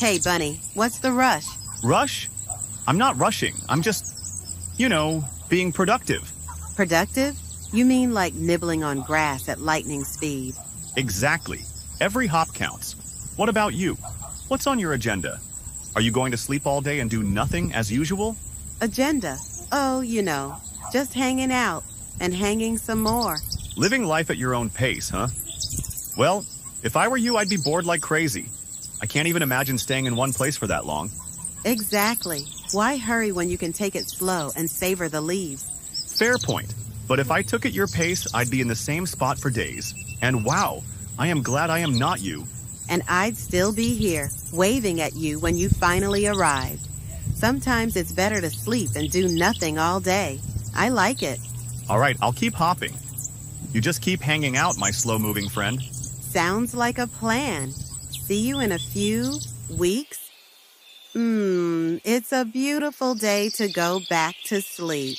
Hey, Bunny, what's the rush? Rush? I'm not rushing. I'm just, you know, being productive. Productive? You mean like nibbling on grass at lightning speed? Exactly. Every hop counts. What about you? What's on your agenda? Are you going to sleep all day and do nothing as usual? Agenda? Oh, you know, just hanging out and hanging some more. Living life at your own pace, huh? Well, if I were you, I'd be bored like crazy. I can't even imagine staying in one place for that long. Exactly. Why hurry when you can take it slow and savor the leaves? Fair point. But if I took at your pace, I'd be in the same spot for days. And wow, I am glad I am not you. And I'd still be here, waving at you when you finally arrived. Sometimes it's better to sleep and do nothing all day. I like it. All right, I'll keep hopping. You just keep hanging out, my slow-moving friend. Sounds like a plan. See you in a few weeks? Mmm, it's a beautiful day to go back to sleep.